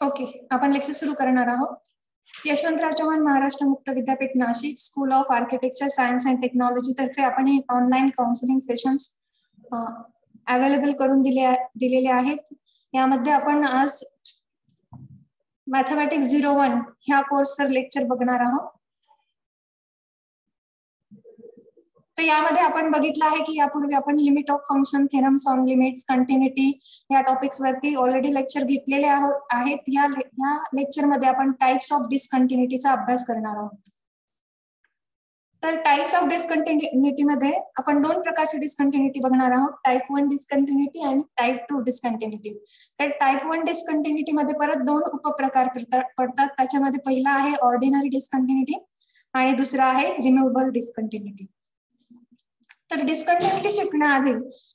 Okay आपण lecture सुरू करणार आहोत. Yashwantrao Chavan Maharashtra Mukta Vidyapeeth Nashik school of architecture science and technology तर्फे आपण हे ऑनलाईन काउन्सिलिंग सेशन्स अवेलेबल करून दिले दिलेले आहेत. यामध्ये आपण आज मॅथमॅटिक्स झिरो वन ह्या कोर्सवर लेक्चर बघणार आहोत. तर यामध्ये आपण बघितलं आहे की यापूर्वी आपण limit of function theorems on limits continuity या टॉपिक्स वरती ऑलरेडी लेक्चर घेतलेले आहेत. या या लेक्चरमध्ये आपण टाइप्स ऑफ डिसकंटिन्युटीचा अभ्यास करणार आहोत. तर टाइप्स ऑफ डिसकंटिन्युटी मध्ये आपण दोन प्रकारची डिसकंटिन्युटी बघणार आहोत. टाईप वन डिसकंटिन्युटी आणि टाईप टू डिसकंटिन्युटी तर टाईप वन डिसकंटिन्युटी मध्ये परत दोन उपप्रकार पडतात. त्याच्यामध्ये पहिला आहे ऑर्डिनरी डिसकंटिन्युटी आणि दुसरा आहे रिम्युएबल डिसकंटिन्युटी तर डिस्कंटिन्युटी शिकण्याआधी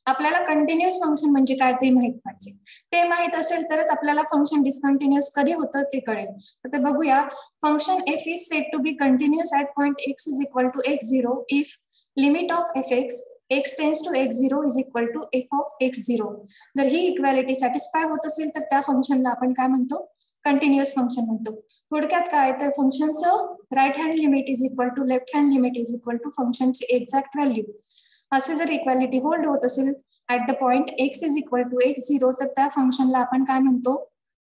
आपल्याला कंटिन्युअस फंक्शन म्हणजे काय ते माहीत पाहिजे. ते माहीत असेल तरच आपल्याला फंक्शन डिस्कंटिन्युअस कधी होतं ते कळेल. तर बघूया. Function f is said to be continuous at point x is equal to x zero if limit of f x x tends to x zero is equal to f of x zero जर ही equality satisfy होत असेल तर त्या फंक्शनला आपण काय म्हणतो? कंटिन्युअस फंक्शन म्हणतो. थोडक्यात काय? तर फंक्शनचं right hand limit is equal to left hand limit is equal to फंक्शनची एक्झॅक्ट व्हॅल्यू असे जर इक्वॅलिटी होल्ड होत असेल at the point x is equal to x zero तर त्या फंक्शनला आपण काय म्हणतो?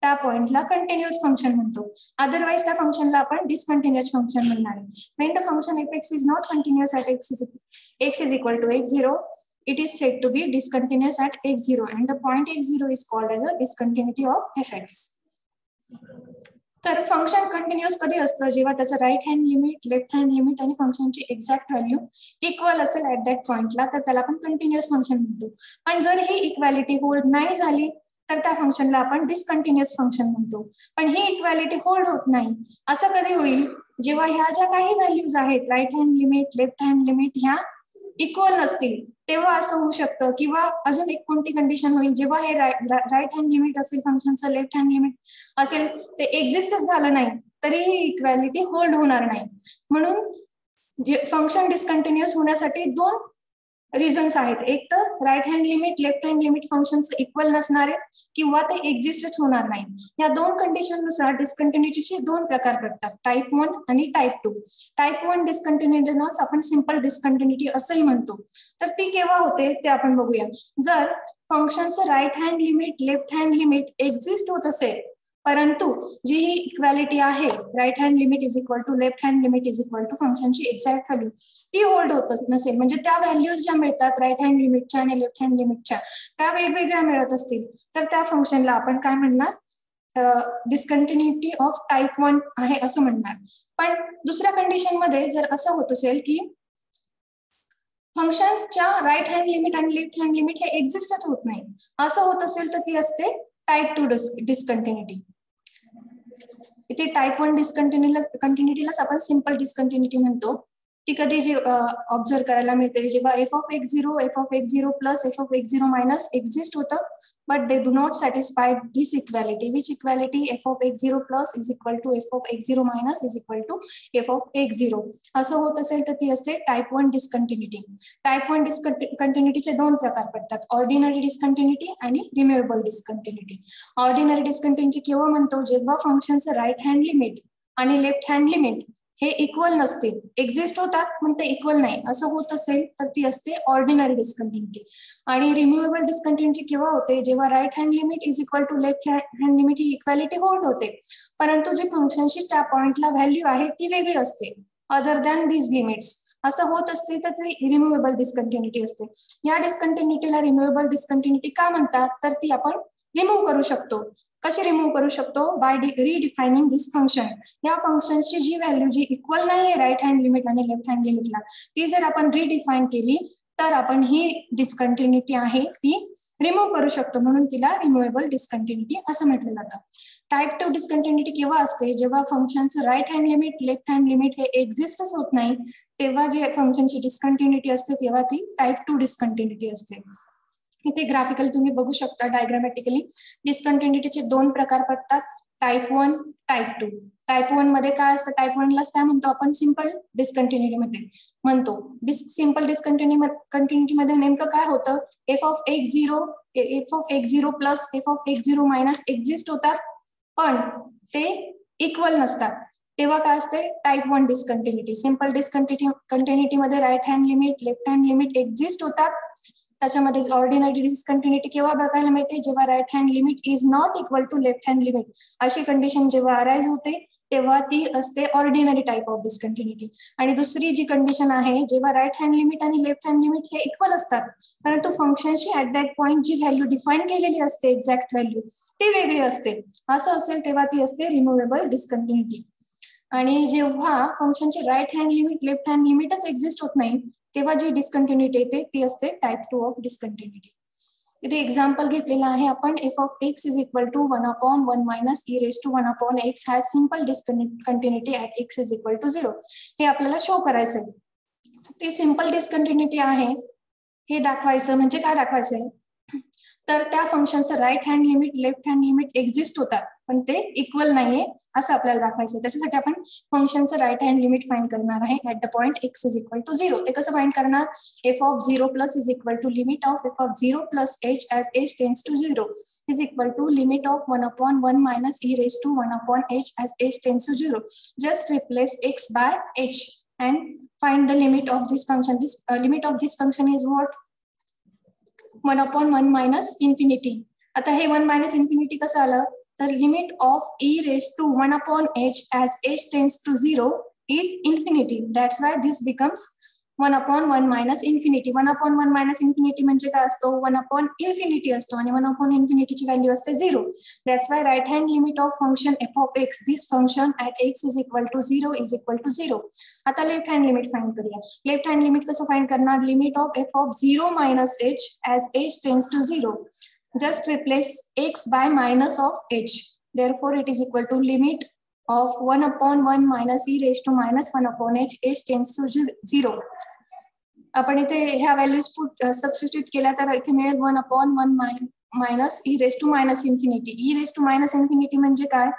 त्या पॉइंटला कंटिन्युअस फंक्शन म्हणतो. अदरवाईज त्या फंक्शनला आपण डिसकंटिन्युअस फंक्शन म्हणणार आहे. When the function f x is not continuous at x is x is equal to x zero it is said to be discontinuous at x0 and the point x0 is called as a discontinuity of fx. तर function continuous कधी असतं? जेव्हा त्याचं right hand limit left hand limit आणि फंक्शनची exact value equal असेल at that पॉइंटला तर त्याला आपण कंटिन्युअस फंक्शन म्हणतो. पण जर ही इक्वॅलिटी होल्ड नाही झाली तर त्या फंक्शनला आपण डिसकंटिन्युअस फंक्शन म्हणतो. पण ही इक्वॅलिटी होल्ड होत नाही. असं कधी होईल? जेव्हा ह्या ज्या काही व्हॅल्यूज आहेत right hand limit left hand limit ह्या इक्वल नसतील तेव्हा असं होऊ शकतं. किंवा अजून एक कोणती कंडिशन होईल? जेव्हा हे राईट हँड लिमिट असेल फंक्शनचं लेफ्ट हँड लिमिट असेल ते एक्झिस्टच झालं नाही तरी ही इक्वॅलिटी होल्ड होणार नाही. म्हणून जे फंक्शन डिस्कंटिन्युअस होण्यासाठी दोन रिझन्स आहेत. एक तर right hand limit left hand limit फंक्शनचं equal नसणार आहे किंवा ते एक्झिस्टच होणार नाही. या दोन कंडिशननुसार डिस्कंटिन्युटीचे दोन प्रकार पडतात टाईप वन आणि टाईप टू टाईप वन डिस्कंटिन्युटीनच आपण सिंपल डिस्कंटिन्युटी असंही म्हणतो. तर ती केव्हा होते ते आपण बघूया. जर फंक्शनचं right hand limit left hand limit exist होत असेल परंतु जी ही इक्वॅलिटी आहे right hand limit is equal to left hand limit is equal to फंक्शनची एक्झॅक्ट व्हॅल्यू ती होल्ड होत नसेल. म्हणजे त्या व्हॅल्यूज ज्या मिळतात राईट हँड लिमिटच्या आणि लेफ्ट हँड लिमिटच्या त्या वेगवेगळ्या मिळत असतील. तर त्या फंक्शनला आपण काय म्हणणार? डिस्कंटिन्युटी ऑफ टाईप वन आहे असं म्हणणार. पण दुसऱ्या कंडिशनमध्ये जर असं होत असेल की फंक्शनच्या राईट हँड लिमिट आणि लेफ्ट हँड लिमिट हे एक्झिस्टच होत नाही. असं होत असेल तर ती असते टाईप टू डिस्कंटिन्युटी इथे टाईप वन डिस्कंटिन्युला कंटिन्युटीलाच आपण सिंपल डिस्कंटिन्युटी म्हणतो. ती कधी जे ऑब्झर्व करायला मिळते जेव्हा f of x zero f of x zero plus f of x zero minus exist होतं but they do not satisfy this equality which equality f of x zero plus is equal to f of x zero minus is equal to f of x zero असं होत असेल तर ती असते type one discontinuity type one डिस्कंटिन्युटीचे दोन प्रकार पडतात. Ordinary discontinuity आणि रिम्युएबल डिस्कंटिन्युटी ऑर्डिनरी डिस्कंटिन्युटी केव्हा म्हणतो? जेव्हा फंक्शनचं राईट हँड लिमिट आणि लेफ्ट हँड लिमिट हे इक्वल नसतील एक्झिस्ट होतात पण ते इक्वल नाही. असं होत असेल तर ती असते ऑर्डिनरी डिस्कंटिन्युटी आणि रिम्युएबल डिस्कंटिन्युटी केव्हा होते? जेव्हा right hand limit is equal to left hand limit he equality hold होते. परंतु जी फंक्शनची त्या पॉइंटला व्हॅल्यू आहे ती वेगळी असते. अदर दॅन दीज लिमिट्स असं होत असते तर ती रिम्युएबल डिस्कंटिन्युटी असते. या डिस्कंटिन्युटीला रिम्युएबल डिस्कंटिन्युटी का म्हणतात? तर ती आपण रिमूव्ह करू शकतो. कशी रिमूव्ह करू शकतो? बाय रिडिफायनिंग दिस फंक्शन या फंक्शनची जी व्हॅल्यू जी इक्वल नाही आहे राईट हँड लिमिट आणि लेफ्ट हँड लिमिटला ती जर आपण रिडिफाईन केली तर आपण ही डिस्कंटिन्युटी आहे ती रिमूव्ह करू शकतो. म्हणून तिला रिमुवेबल डिस्कंटिन्युटी असं म्हटलं जातं. टाईप टू डिस्कंटिन्युटी केव्हा असते? जेव्हा फंक्शनचं right hand limit left hand limit हे एक्झिस्टच होत नाही तेव्हा जे फंक्शनची डिस्कंटिन्युटी असते तेव्हा ती टाईप टू डिस्कंटिन्युटी असते. इथे ग्राफिकल तुम्ही बघू शकता डायग्रामॅटिकली डिस्कंटिन्युटीचे दोन प्रकार पडतात. Type one type two type वनमध्ये काय असतं? टाईप वनलाच काय म्हणतो आपण? सिंपल डिस्कंटिन्युटी मध्ये म्हणतो. डिस सिंपल डिस्कंटिन्यू कंटिन्युटी मध्ये नेमकं काय होतं? F of x zero f of x zero plus f of x zero minus exist होतात. पण ते इक्वल नसतात. तेव्हा काय असते? Type one discontinuity simple discontinue continuity मध्ये right hand limit left hand limit exist होतात. त्याच्यामध्ये ऑर्डिनरी डिस्कंटिन्युटी केव्हा बघायला मिळते? जेव्हा right hand limit is not equal to left hand limit अशी कंडिशन जेव्हा अराईज होते तेव्हा ती असते ऑर्डिनरी टाईप ऑफ डिस्कंटिन्युटी आणि दुसरी जी कंडिशन आहे जेव्हा राईट हँड लिमिट आणि लेफ्ट हँड लिमिट हे इक्वल असतात परंतु फंक्शनची ऍट दॅट पॉइंट जी व्हॅल्यू डिफाईन केलेली असते एक्झॅक्ट व्हॅल्यू ती वेगळी असते. असं असेल तेव्हा ती असते रिमुवेबल डिस्कंटिन्युटी आणि जेव्हा फंक्शनची right hand limit left hand लिमिटच exist होत नाही तेव्हा जी डिस्कंटिन्युटी येते ती असते टाईप टू ऑफ डिस्कंटिन्युटी इथे एक्झाम्पल घेतलेलं आहे आपण f of x is equal to one upon one minus e raise to one upon x has simple discontinuity at x is equal to zero हे आपल्याला show करायचं आहे ते simple discontinuity आहे. हे दाखवायचं म्हणजे काय दाखवायचं तर त्या फंक्शनचं right hand limit left hand limit exist होतात. पण ते इक्वल नाहीये असं आपल्याला दाखवायचं त्याच्यासाठी आपण फंक्शनचं राईट हँड लिमिट फाइंड करणार आहे. At the point x is equal to zero ते कसं फाइंड करणार? F of zero plus is equal to limit of f of zero plus h as h tends to zero is equal to limit of one upon one minus e raise to one upon h as h tends to zero just replace x by h and find the limit of this function this limit of this function is what one upon one minus infinity आता हे one minus infinity कसं आलं? the limit of e raised to 1 upon h as h tends to 0 is infinity. That's why this becomes 1 upon 1 minus infinity. 1 upon 1 minus infinity म्हणजे काय असतो 1 upon infinity असतो आणि 1 upon infinity ची value असते 0. That's why right hand limit of function f of x, this function at x is equal to 0 is equal to 0. आता left hand limit find करूया left hand limit कसं find करणार limit of f of 0 minus h as h tends to 0 Just replace x by minus of h. Therefore, it is equal to limit of 1 upon 1 minus e raised to minus 1 upon h, h tends to 0. आपण इथे ह्या values put substitute केल्या तर इथे मिळेल one upon one minus e raise to minus infinity e raise to minus infinity म्हणजे काय?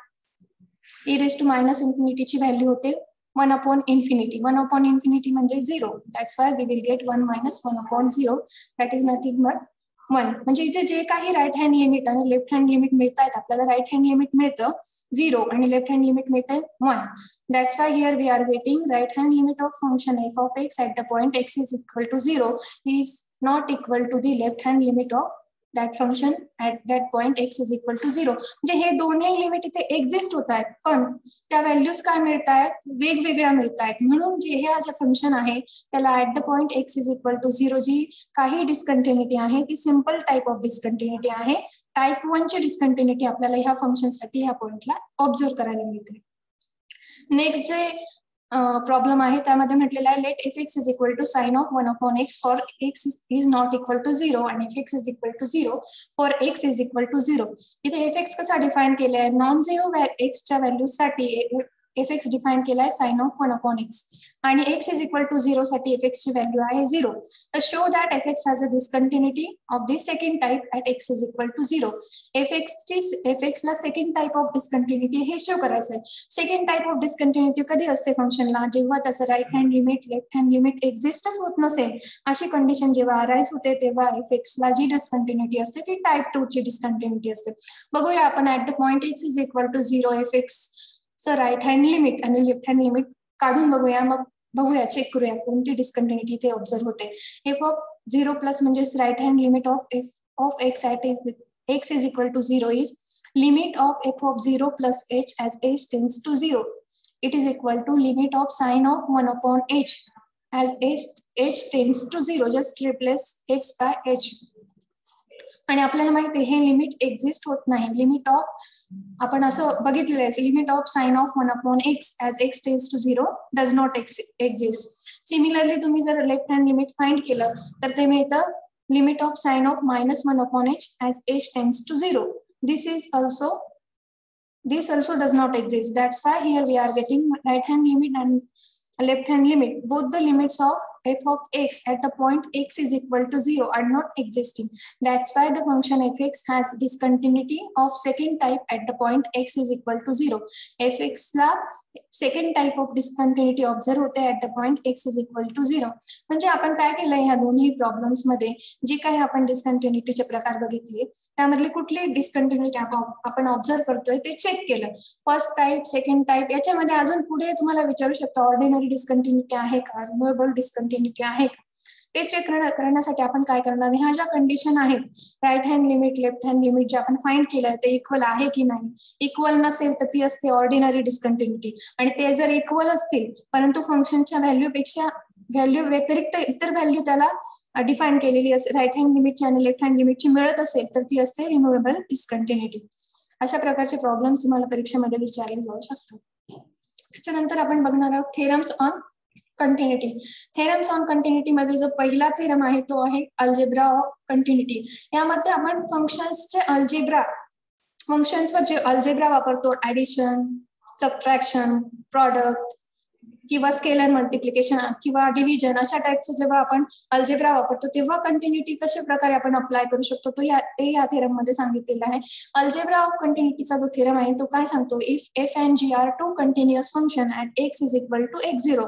E raise to minus इन्फिनिटीची व्हॅल्यू होते one upon infinity one upon infinity म्हणजे zero that's why we will get one minus one upon zero that is nothing but one म्हणजे इथे जे काही right hand limit आणि लेफ्ट हँड लिमिट मिळत आहेत आपल्याला राईट हँड लिमिट मिळतं झिरो आणि लेफ्ट हँड लिमिट मिळते one that's why here we are getting right hand limit of function f of x at the point x is equal to zero is not equal to the left hand limit of that function at that point x is equal to zero म्हणजे हे दोन्ही limit इथे exist होत आहेत पण त्या values काय मिळत आहेत वेगवेगळ्या मिळत आहेत म्हणून जे हे जे फंक्शन आहे त्याला at the point x is equal to zero जी काही डिस्कंटिन्युटी आहे ती सिंपल टाईप ऑफ डिस्कंटिन्युटी आहे. टाईप वनची डिस्कंटिन्युटी आपल्याला ह्या फंक्शनसाठी ह्या पॉइंटला ऑब्झर्व करायला मिळते. नेक्स्ट जे प्रॉब्लेम आहे. त्यामध्ये म्हटलेलं आहे let if x is equal to sine of one upon x for x is not equal to zero आणि if x is equal to zero for x is equal to zero इथे F x कसा define केलाय? Non zero एक्सच्या व्हॅल्यूसाठी f x define केलाय sine of one upon x आणि x is equal to zero साठी F एक्सची value आहे झिरो तर show that f x has a discontinuity of this second type at x is equal to zero f एक्सची f x ला second type of discontinuity हे show करायचं आहे second type of discontinuity कधी असते फंक्शनला जेव्हा त्याचं right hand limit left hand limit एक्झिस्टच होत नसेल अशी कंडिशन जेव्हा अराईज होते तेव्हा एफ एक्सला जी डिस्कंटिन्युटी असते ती टाइप टू ची डिस्कंटिन्युटी असते. बघूया आपण at the point x is equal to zero f x so right hand limit आणि लेफ्ट हँड लिमिट काढून बघूया मग बघूया चेक करूया कोणती डिस्कंटिन्युटी ते ऑब्झर्व होते एफ ऑफ झिरो प्लस म्हणजे right hand limit of f of x at x is equal to zero is limit of f of 0 plus h as h tends to 0. It is equal to limit of sine of 1 upon h as h, h tends to 0. Just replace x by h. आणि आपल्याला माहिती हे limit exist होत नाही. Limit of आपण असं बघितलेलं आहे. Limit of sine of one upon x as x tends to zero does not exist similarly तुम्ही जर लेफ्ट हँड लिमिट फाइंड केलं तर ते मिळतं limit of sine of minus one upon h as h tends to zero this is also this also does not exist that's why here we are getting right hand limit and left hand limit, both the limits of f of x at a point x is equal to 0 are not existing. That's why the function fx has discontinuity of second type at the point x is equal to 0. fx ला second type of discontinuity observe होते at the point x is equal to 0. म्हणजे आपण काय केलं ह्या दोन्ही प्रॉब्लेम्समध्ये जे काही आपण डिस्कंटिन्युटीचे प्रकार बघितले त्यामधले कुठली डिस्कंटिन्युटी आपण ऑब्झर्व करतोय ते चेक केलं फर्स्ट टाइप सेकंड टाइप याच्यामध्ये अजून पुढे तुम्हाला विचारू शकता ऑर्डिनरी डिस्कंटिन्युटी आहे का? रिमूवेबल डिस्कंटिन्युटी आहे का? ते चेक करण्यासाठी आपण काय करणार? ह्या ज्या कंडिशन आहेत right hand limit left hand limit जे आपण फाइंड केलंय ते इक्वल आहे की नाही? इक्वल नसेल तर ती असते ऑर्डिनरी डिस्कंटिन्युटी आणि ते जर इक्वल असतील परंतु फंक्शनच्या व्हॅल्यू पेक्षा व्हॅल्यू व्यतिरिक्त इतर व्हॅल्यू त्याला डिफाईन केलेली असेल राईट हँड लिमिटची आणि लेफ्ट हँड लिमिटची मिळत असेल तर ती असते रिमुवेबल डिस्कंटिन्युटी अशा प्रकारचे प्रॉब्लेम तुम्हाला परीक्षेमध्ये विचारले जाऊ शकतात. त्याच्यानंतर आपण बघणार आहोत theorems on continuity theorems on continuity मध्ये जो पहिला थेरम आहे तो आहे अल्जेब्रा ऑफ कंटिन्युटी यामध्ये आपण फंक्शन्सचे अल्जेब्रा फंक्शन्सवर जे अल्जेब्रा वापरतो ऍडिशन सबट्रॅक्शन प्रॉडक्ट किंवा स्केलर मल्टिप्लिकेशन किंवा डिव्हिजन अशा टाईपचं जेव्हा आपण अल्जेब्रा वापरतो तेव्हा कंटिन्युटी कशा प्रकारे आपण अप्लाय करू शकतो तो या ते या थेरममध्ये सांगितलेला आहे. अल्जेब्रा ऑफ कंटिन्युटीचा जो थेरम आहे तो काय सांगतो? If f and g are two continuous function at x is equal to x zero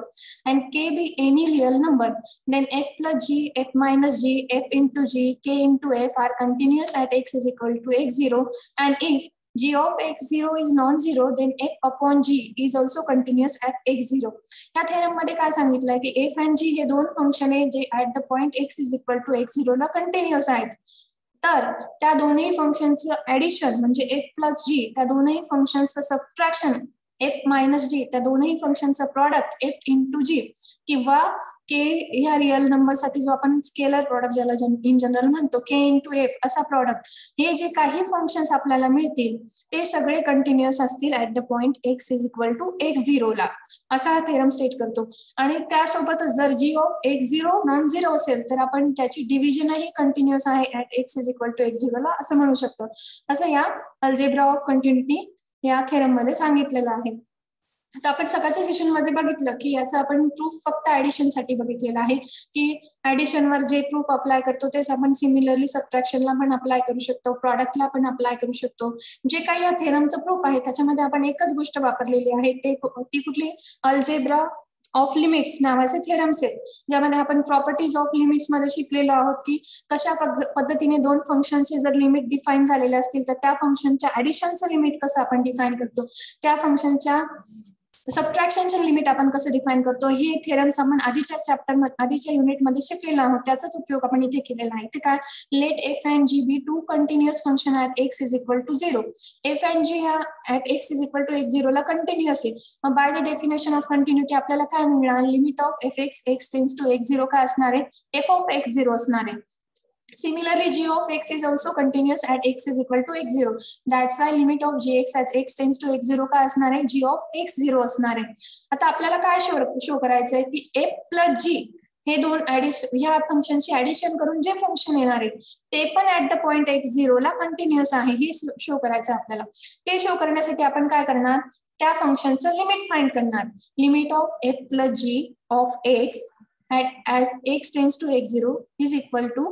and k be any real number then f plus g f minus g f into g k into f are continuous at x is equal to x zero and if g of x0 is non-zero, then f upon g is also continuous at x0. या थेरममध्ये काय सांगितलंय की f and जी हे दोन function आहे जे at the point x is equal to x zero ला continuous आहेत तर त्या दोन्ही फंक्शनचं ऍडिशन म्हणजे एफ प्लस जी त्या दोनही फंक्शनचं सबट्रॅक्शन एफ मायनस जी त्या दोनही फंक्शनचं प्रॉडक्ट एफ इंटू जी किंवा के ह्या रिअल नंबरसाठी जो आपण स्केलर प्रॉडक्ट ज्याला इन जनरल म्हणतो के इंटू एफ असा प्रॉडक्ट हे जे काही फंक्शन्स आपल्याला मिळतील ते सगळे कंटिन्युअस असतील at the point x is equal to x झिरोला असा हा थेरम स्टेट करतो. आणि त्यासोबतच जर g of x zero non zero असेल तर आपण त्याची डिव्हिजनही कंटिन्युअस आहे at x is equal to x झिरोला असं म्हणू शकतो. असं या अल्जेब्रा ऑफ कंटिन्युटी या थेरममध्ये सांगितलेलं आहे. आता आपण सकाळच्या सेशनमध्ये बघितलं की याचं आपण प्रूफ फक्त ऍडिशनसाठी बघितलेलं आहे. की ऍडिशनवर जे प्रूफ अप्लाय करतो तेच आपण सिमिलरली सबट्रॅक्शनला पण अप्लाय करू शकतो प्रॉडक्टला पण अप्लाय करू शकतो. जे काही या थेरमचं प्रूफ आहे त्याच्यामध्ये आपण एकच गोष्ट वापरलेली आहे ते ती कुठली? अल्जेब्रा ऑफ लिमिट्स नावाचे थेरम्स आहेत ज्यामध्ये आपण प्रॉपर्टीज ऑफ लिमिट्समध्ये शिकलेलो आहोत की कशा पद्धतीने दोन फंक्शनचे जर लिमिट डिफाईन झालेले असतील तर त्या फंक्शनच्या ऍडिशनचं लिमिट कसं आपण डिफाईन करतो? त्या फंक्शनच्या सबट्रॅक्शनचे लिमिट आपण कसं डिफाईन करतो? हे थेरम्स आपण आधीच्या चॅप्टर आधीच्या युनिटमध्ये शिकलेलो आहोत. त्याचाच उपयोग आपण इथे केलेला आहे. ते काय? Let f and g be two continuous function at x is equal to zero f and g ह्या at x is equal to x झिरोला continuous आहे. मग by the definition of continuity आपल्याला काय मिळणार? Limit of f x x tends to x zero काय असणार आहे? F of x zero असणार आहे. Similarly, g of x is also continuous at x is equal to x0. That's why limit of gx as x tends to x0 काय असणार आहे g of x0 असणार आहे. आता आपल्याला काय शो शो करायचं आहे की f प्लस g हे दोन ऍडिशन ह्या फंक्शनची ऍडिशन करून जे फंक्शन येणार आहे ते पण ऍट द पॉइंट एक्स झिरोला कंटिन्युअस आहे. हे शो करायचं आपल्याला. ते शो करण्यासाठी आपण काय करणार? त्या फंक्शनचं लिमिट फाइंड करणार. Limit of f plus g of x as x tends to x zero is equal to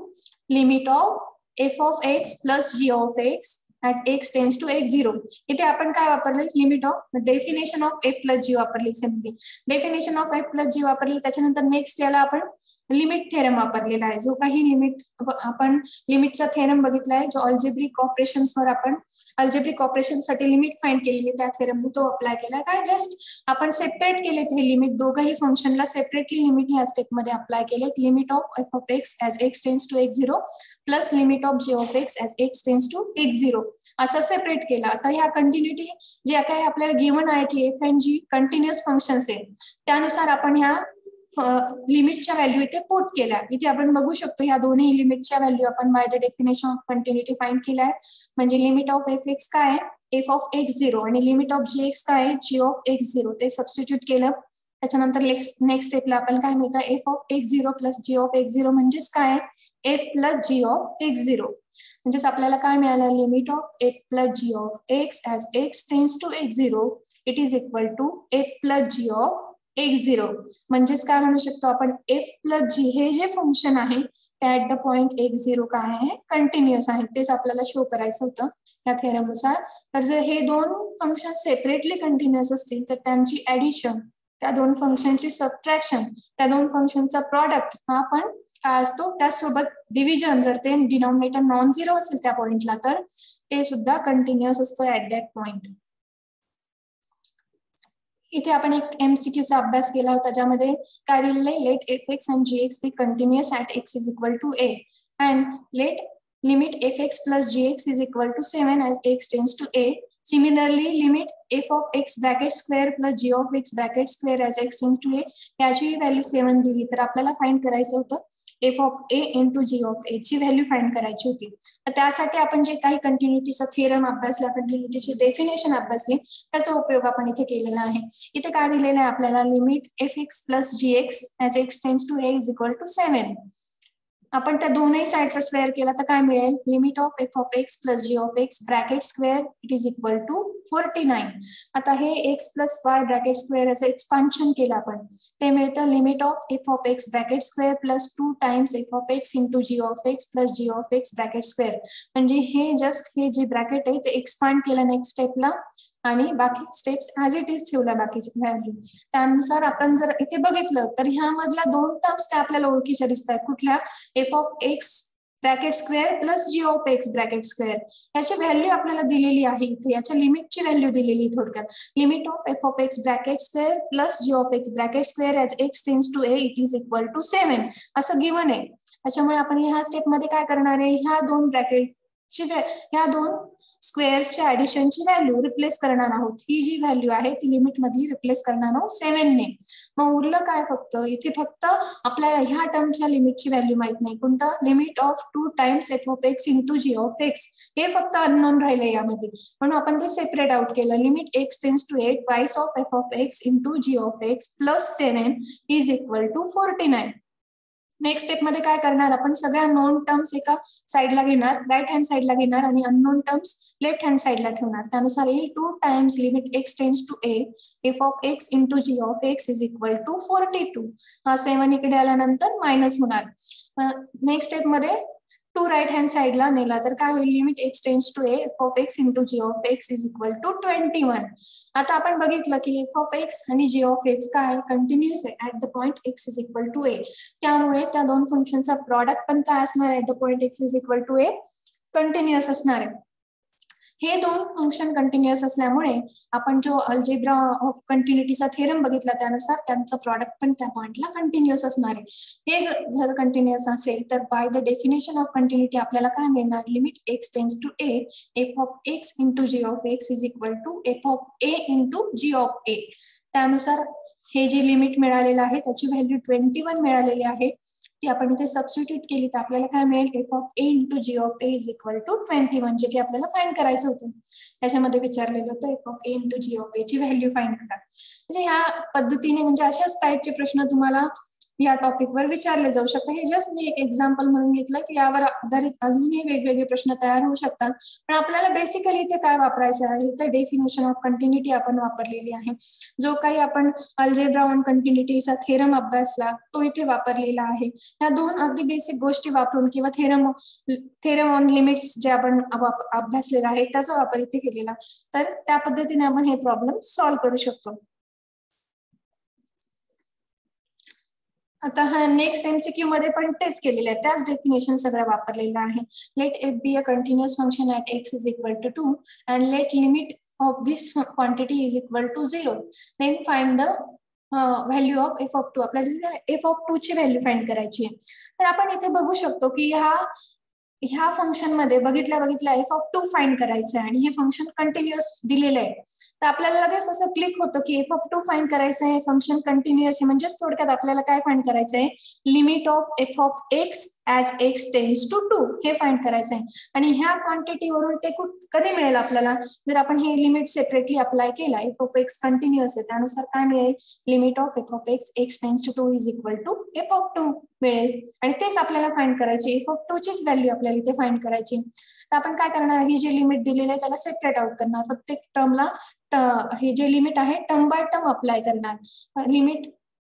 limit of f of x plus g of x as x tends to x zero इथे आपण काय वापरले? Limit of definition of f plus g वापरली. Simply definition of f plus g वापरली. त्याच्यानंतर next याला आपण limit theorem वापरलेला आहे. जो काही लिमिट आपण लिमिटचा थेरम बघितलाय जो अल्जेब्रिक ऑपरेशन्सवर आपण अल्जेब्रिक ऑपरेशनसाठी लिमिट फाइंड केलेली त्या थेरम तो अप्लाय केला काय जस्ट आपण सेपरेट केले हे लिमिट दोघही फंक्शनला सेपरेटली लिमिट ह्या स्टेपमध्ये अप्लाय केलेत. Limit of f of x as x tends to x zero plus limit of g of x as x tends to x zero असं सेपरेट केला. आता ह्या कंटिन्युटी जे काही आपल्याला गिवन आहे की f and g continuous functions आहे त्यानुसार आपण ह्या लिमिटच्या व्हॅल्यू इथे पोट केल्या. इथे आपण बघू शकतो या दोन्ही लिमिटच्या व्हॅल्यू आपण by the definition of continuity find केल्या म्हणजे लिमिट ऑफ एफ एक्स काय आहे? एफ ऑफ एक्स झिरो आणि लिमिट ऑफ जी एक्स काय आहे? जी ऑफ एक्स झिरो ते सबस्टिट्यूट केलं. त्याच्यानंतर नेक्स्ट स्टेपला आपण काय मिळतं f of x zero plus g of x zero म्हणजेच काय f plus g of x zero म्हणजेच आपल्याला काय मिळालं? Limit of f plus g of x as x tends to x zero it is equal to f plus g of x zero म्हणजेच काय म्हणू शकतो आपण? एफ प्लस जी हे जे फंक्शन आहे ते at the point x zero काय आहे? कंटिन्युअस आहे. तेच आपल्याला शो करायचं होतं या थेरमनुसार तर जर हे दोन फंक्शन सेपरेटली कंटिन्युअस असतील तर त्यांची ऍडिशन त्या दोन फंक्शनची सबट्रॅक्शन त्या दोन फंक्शनचा प्रॉडक्ट हा पण काय असतो? त्याचसोबत डिव्हिजन जर ते डिनॉमिनेटर नॉन झिरो असेल त्या पॉइंटला तर ते सुद्धा कंटिन्युअस असतं ऍट दॅट पॉइंट इथे आपण एक एमसीक्यूचा अभ्यास केला होता ज्यामध्ये काय दिलेलं आहे? Let f x and g x be continuous at x is equal to a and let limit f x plus g x is equal to seven as x tends to a similarly limit f of x bracket square plus g of x bracket square as x tends to a याची value seven दिली. तर आपल्याला find करायचं होतं. F of a into g of a ची value find करायची होती. तर त्यासाठी आपण जे काही कंटिन्युटीचा थेरम अभ्यासला कंटिन्युटीची डेफिनेशन अभ्यासली त्याचा उपयोग आपण इथे केलेला आहे. इथे काय दिलेलं आहे आपल्याला? Limit f x plus g x as x tends to a is equal to seven आपण त्या दोनही साईडचा स्क्वेअर केला तर काय मिळेल? Limit of f of x plus g of x bracket square it is equal to forty nine आता हे x plus y bracket square असं एक्सपान्शन केलं आपण. ते मिळतं limit of f of x bracket square plus two times f of x into g of x plus g of x bracket square म्हणजे हे just हे जे ब्रॅकेट आहे ते एक्सपांड केलं नेक्स्ट स्टेपला आणि बाकी स्टेप्स ऍज इट इज ठेवल्या बाकीचे व्हॅल्यू त्यानुसार आपण जर इथे बघितलं तर ह्यामधल्या दोन टर्म्स त्या आपल्याला ओळखीच्या दिसत आहेत कुठल्या? F of x bracket square plus g of x bracket square याची व्हॅल्यू आपल्याला दिलेली आहे इथे. याच्या लिमिटची व्हॅल्यू दिलेली थोडक्यात. Limit of f of x bracket square plus g of x bracket square as x tends to a it is equal to seven असं गिवन आहे. त्याच्यामुळे आपण ह्या स्टेपमध्ये काय करणार आहे? ह्या दोन ब्रॅकेट ची ह्या दोन स्क्वेअरच्या ऍडिशनची व्हॅल्यू रिप्लेस करणार आहोत. ही जी व्हॅल्यू आहे ती लिमिटमध्ये रिप्लेस करणार आहोत सेव्हनने मग उरलं काय फक्त? इथे फक्त आपल्याला ह्या टर्मच्या लिमिटची व्हॅल्यू माहीत नाही. कोणतं? Limit of two times f of x into g of x हे फक्त अननोन राहिले यामध्ये. म्हणून आपण ते सेपरेट आउट केलं. Limit x tends to a twice of f of x into g of x plus seven is equal to forty nine next स्टेपमध्ये काय करणार आपण? सगळ्या नोन टर्म्स एका साईडला घेणार राईट हँड साईडला घेणार आणि अननोन टर्म्स लेफ्ट हँड साईडला ठेवणार. त्यानुसार येईल two times limit x tends to a f of x into g of x is equal to forty two हा सेवन इकडे आल्यानंतर मायनस होणार. नेक्स्ट स्टेपमध्ये टू राईट हँड साईडला नेला तर काय होईल? Limit x tends to a f of x into g of x is equal to twenty one. आता आपण बघितलं की एफ ऑफ एक्स आणि जी ऑफ एक्स काय? कंटिन्युअस आहे. At the point x is equal to a त्यामुळे त्या दोन फंक्शनचा प्रॉडक्ट पण काय असणार आहे? The point x is equal to a continuous असणार आहे. हे दोन फंक्शन कंटिन्युअस असल्यामुळे आपण जो अल्जेब्रा ऑफ कंटिन्युटीचा थेरम बघितला त्यानुसार त्यांचं प्रॉडक्ट पण त्या पॉइंटला कंटिन्युअस असणार आहे. हे जर कंटिन्युअस असेल तर by the definition of continuity आपल्याला काय मिळणार? Limit x tends to a f of x into g of x is equal to f of a into g of a त्यानुसार हे जे लिमिट मिळालेलं आहे त्याची व्हॅल्यू ट्वेंटी वन मिळालेली आहे. ती आपण इथे सबस्टिट्यूट केली तर आपल्याला काय मिळेल? F of a into g of a is equal to twenty one जे की आपल्याला फाइंड करायचं होतं. त्याच्यामध्ये विचारलेलं होतं f of a into g of a ची व्हॅल्यू फाईंड करा. म्हणजे ह्या पद्धतीने म्हणजे अशाच टाईपचे प्रश्न तुम्हाला या टॉपिकवर विचारले जाऊ शकतात हे जस्ट मी एक एक्झाम्पल म्हणून घेतलं की यावर आधारित अजूनही वेगवेगळे प्रश्न तयार होऊ शकतात. पण आपल्याला बेसिकली इथे काय वापरायचं आहे? तर डेफिनेशन ऑफ कंटिन्युटी आपण वापरलेली आहे. जो काही आपण अल्जेब्रा ऑन कंटिन्युटीचा थेरम अभ्यासला तो इथे वापरलेला आहे. या दोन अगदी बेसिक गोष्टी वापरून किंवा थेरम थेरम ऑन लिमिट्स जे आपण अभ्यासलेला आहे त्याचा वापर इथे केलेला. तर त्या पद्धतीने आपण हे प्रॉब्लेम सॉल्व्ह करू शकतो. आता हा नेक्स्ट एमसीक्यू मध्ये पण तेच केलेलं आहे. त्याच डेफिनेशन सगळं वापरलेलं आहे. Let f be a continuous function at x is equal to two and let limit of this quantity is equal to zero then find the value of f of two आपल्याला f of two ची value find करायची आहे. तर आपण इथे बघू शकतो की हा ह्या फंक्शनमध्ये बघितल्या बघितल्या एफ ऑफ टू फाइंड करायचं आहे आणि हे फंक्शन कंटिन्युअस दिलेलं आहे तर आपल्याला लगेच असं क्लिक होतं की एफ ऑफ टू फाइंड करायचं आहे फंक्शन कंटिन्युअस आहे. म्हणजेच थोडक्यात आपल्याला काय फाइंड करायचं आहे limit of f of x as x tends to two हे फाइंड करायचं आहे आणि ह्या क्वांटिटीवरून ते कुठ कधी मिळेल आपल्याला? जर आपण हे लिमिट सेपरेटली अप्लाय केला एफ ऑफ एक्स कंटिन्युअस आहे त्यानुसार काय मिळेल? Limit of f of x x tends to two is equal to f of two मिळेल. आणि तेच आपल्याला फाइंड करायची. एफ ऑफ टू चीच व्हॅल्यू आपल्याला इथे फाइंड करायची. तर आपण काय करणार? ही जे लिमिट दिलेली आहे त्याला सेपरेट आउट करणार. प्रत्येक टर्मला हे जे लिमिट आहे टर्म बाय टर्म अप्लाय करणार. Limit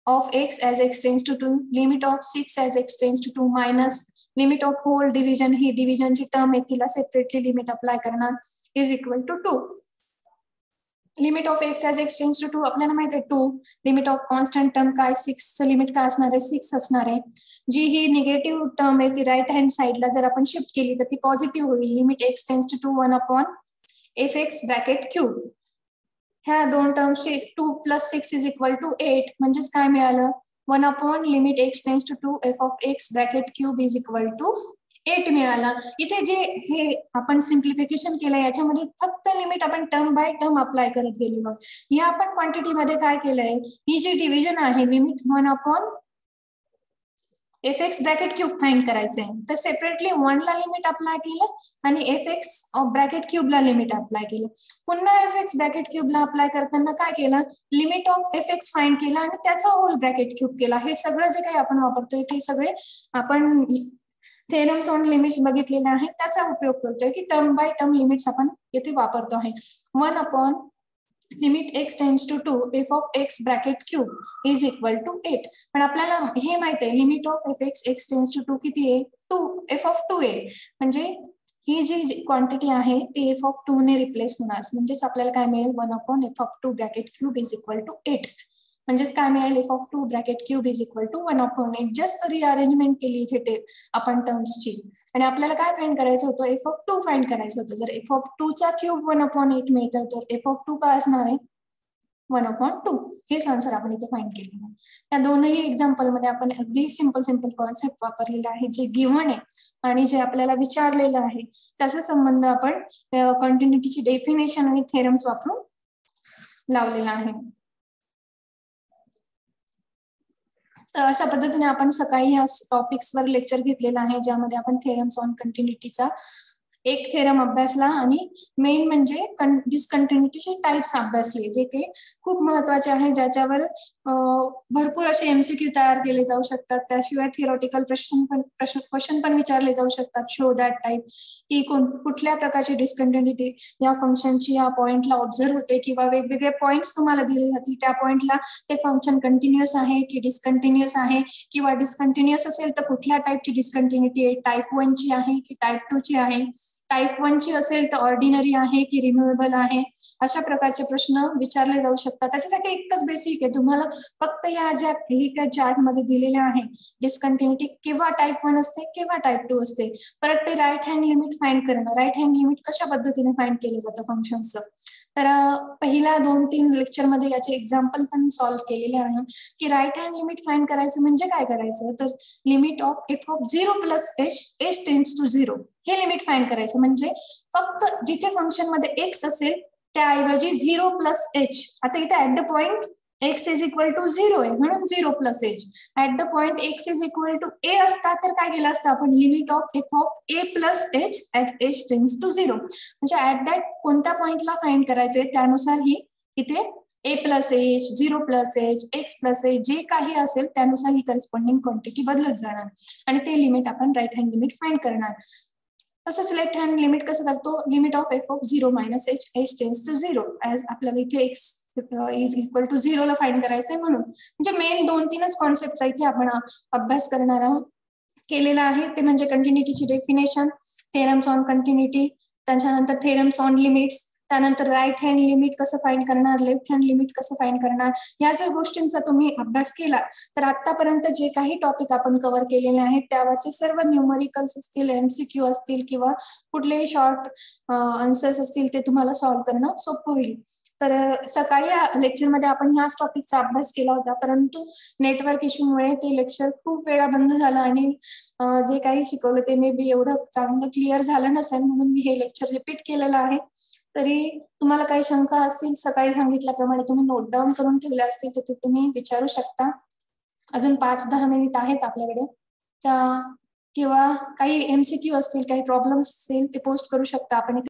of x as x tends to 2, limit of 6 as x tends to 2 minus limit of whole division ही डिव्हिजनची ची आहे तिला सेपरेटली लिमिट अप्लाय करणार is equal to two limit of x as x tends to two आपल्याला माहिती आहे two limit of constant term काय six limit काय असणार आहे सिक्स असणार आहे जी ही निगेटिव्ह टर्म आहे ती राईट हँड साईडला जर आपण शिफ्ट केली तर ती पॉझिटिव्ह होईल limit x tends to two one upon f x bracket cube ह्या दोन टर्म्सचे two plus six is equal to eight म्हणजेच काय मिळालं one upon limit x tends to two f of x bracket cube is equal to eight मिळाला. इथे जे हे आपण सिम्प्लिफिकेशन केलं याच्यामध्ये फक्त लिमिट आपण टर्म बाय टर्म अप्लाय करत गेलेलो. ह्या आपण क्वांटिटीमध्ये काय केलंय? ही जी डिव्हिजन आहे limit one upon f x bracket cube find करायचंय तर सेपरेटली ला लिमिट अप्लाय केलं आणि एफ एक्स ब्रॅकेट क्यूबला लिमिट अप्लाय केलं. पुन्हा एफ एक्स ब्रॅकेट क्यूबला अप्लाय करताना काय केलं? Limit of f x find केला आणि त्याचा होल ब्रॅकेट क्यूब केला. हे सगळं जे काही आपण वापरतोय ते सगळे आपण थेरम्स ऑन लिमिट्स बघितलेले आहेत. त्याचा उपयोग करतोय की टर्म बाय टर्म लिमिट्स आपण येथे वापरतो आहे. One upon limit x tends to two f of x bracket cube is equal to eight पण आपल्याला हे माहीत आहे limit of f x x tends to two किती आहे? टू एफ ऑफ टू आहे. म्हणजे ही जी क्वांटिटी आहे ती एफ ऑफ टू ने रिप्लेस होणार. म्हणजेच आपल्याला काय मिळेल? One upon f of two bracket cube is equal to eight म्हणजेच काय मिळेल f of two bracket cube is equal to one upon eight just rearrangement केली इथे आपण टर्म्सची आणि आपल्याला काय फाइंड करायचं होतं? एफ ऑफ टू फाइंड करायचं होतं. जर एफ ऑफ टू चा क्यूब वन अपॉन एट मिळतं तर एफ ऑफ टू काय असणार आहे? वन अपॉन टू हेच आन्सर आपण इथे फाइंड केलेलं आहे. त्या दोनही एक्झाम्पलमध्ये आपण अगदी सिंपल सिंपल कॉन्सेप्ट वापरलेला आहे जे गिव्हन आहे आणि जे आपल्याला विचारलेलं आहे. त्याचा संबंध आपण कॉन्टिन्युटीची डेफिनेशन आणि थेरम्स वापरून लावलेला आहे. तर अशा पद्धतीने आपण सकाळी ह्या टॉपिक्सवर लेक्चर घेतलेला आहे ज्यामध्ये आपण थेरम्स ऑन कंटिन्युटीचा एक थेरम अभ्यासला आणि मेन म्हणजे डिसकंटिन्युटीचे टाईप्स अभ्यासले जे काही खूप महत्त्वाचे आहे ज्याच्यावर भरपूर असे एमसीक्यू तयार केले जाऊ शकतात. त्याशिवाय थिरोटिकल प्रश्न पण प्रश्न क्वेश्चन पण विचारले जाऊ शकतात. शो दॅट टाईप की कोण कुठल्या प्रकारची डिस्कंटिन्युटी या फंक्शनची या पॉइंटला ऑब्झर्व होते किंवा वेगवेगळे पॉइंट्स तुम्हाला दिले जातील. त्या पॉइंटला ते फंक्शन कंटिन्युअस आहे की डिस्कंटिन्युअस आहे? किंवा डिस्कंटिन्युअस असेल तर कुठल्या टाईपची डिस्कंटिन्युटी आहे? टाईप वनची आहे की टाईप टू ची आहे? टाईप वन ची असेल तर ऑर्डिनरी आहे की रिन्युएबल आहे? अशा प्रकारचे प्रश्न विचारले जाऊ शकतात. त्याच्यासाठी एकच बेसिक आहे. तुम्हाला फक्त या ज्या काही चार्टमध्ये दिलेल्या आहे डिस्कंटिन्युटी केव्हा टाईप वन असते केव्हा टाईप टू असते? परत ते राईट हँड लिमिट फाइंड करणं. राईट हँड लिमिट कशा पद्धतीने फाइंड केलं जातं फंक्शनचं तर पहिल्या दोन तीन लेक्चरमध्ये याचे एक्झाम्पल पण सॉल्व्ह केलेले आहे की राईट हँड लिमिट फाईंड करायचं म्हणजे काय करायचं? तर limit of f of zero plus h h tends to zero हे लिमिट फाईंड करायचं म्हणजे फक्त जिथे फंक्शनमध्ये एक्स असेल त्याऐवजी झिरो प्लस एच आता इथे at the point x is equal to zero आहे म्हणून zero plus h at the point x is equal to a असतात तर काय केलं असतं? आपण limit of f of a plus h at h tends to zero म्हणजे at that कोणत्या पॉइंटला फाइंड करायचे त्यानुसार ही इथे a plus h zero plus h x plus h जे काही असेल त्यानुसार ही करस्पॉन्डिंग क्वांटिटी बदलत जाणार. आणि ते लिमिट आपण राईट हँड लिमिट फाइंड करणार. तसंच लेफ्ट हँड लिमिट कसं करतो? Limit of f of zero minus h h tends to zero as आपल्याला इथे एक्स इज इक्वल टू झिरोला फाईंड करायचंय म्हणून. म्हणजे मेन दोन तीनच कॉन्सेप्टचा इथे आपण अभ्यास करणार आहोत. केलेला आहे ते म्हणजे कंटिन्युटीची डेफिनेशन थेरम्स ऑन कंटिन्युटी त्याच्यानंतर थेरम्स ऑन लिमिट्स त्यानंतर राईट हँड लिमिट कसं फाईंड करणार लेफ्ट हँड लिमिट कसं फाईंड करणार या जर गोष्टींचा तुम्ही अभ्यास केला तर आतापर्यंत जे काही टॉपिक आपण कव्हर केलेले आहेत त्यावरचे सर्व न्यूमरिकल्स असतील एमसीक्यू असतील किंवा कुठलेही शॉर्ट आन्सर्स असतील ते तुम्हाला सॉल्व्ह करणं सोपं होईल. तर सकाळी लेक्चरमध्ये आपण ह्याच टॉपिकचा अभ्यास केला होता. परंतु नेटवर्क इश्यूमुळे ते लेक्चर खूप वेळा बंद झालं आणि जे काही शिकवलं ते मे बी एवढं चांगलं क्लिअर झालं नसेल म्हणून मी हे लेक्चर रिपीट केलेलं आहे. तरी तुम्हाला काही शंका असतील सकाळी सांगितल्याप्रमाणे तुम्ही नोट डाऊन करून ठेवले असतील तर ते तुम्ही विचारू शकता. अजून पाच दहा मिनिट आहेत आपल्याकडे. त्या किंवा काही एमसीक्यू असतील काही प्रॉब्लेम्स असतील ते पोस्ट करू शकता आपण